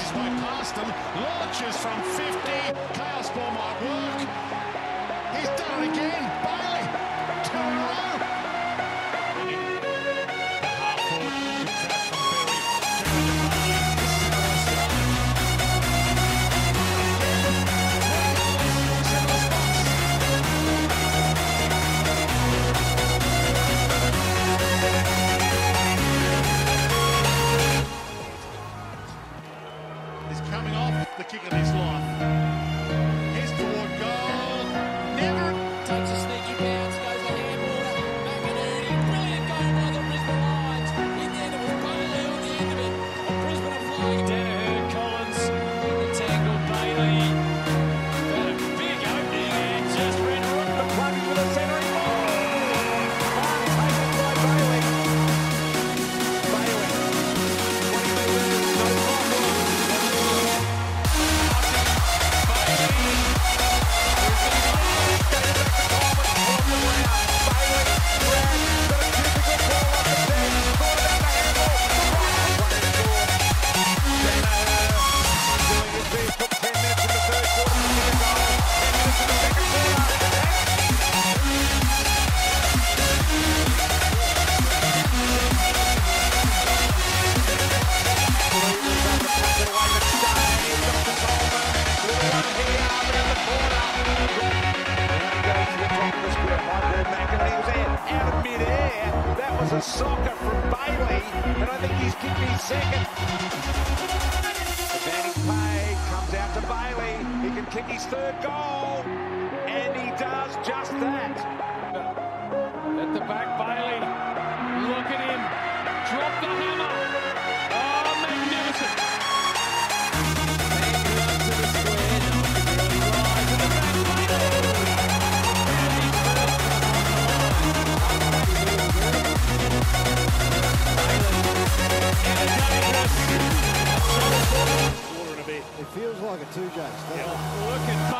passes by Parston, launches from 50, Kyle Spallmark work, He was out, out of midair. That was a soccer from Bailey, and I think he's kicked his second. Vanning Pay comes out to Bailey. He can kick his third goal, and he does just that. target too, James. Yep. Looking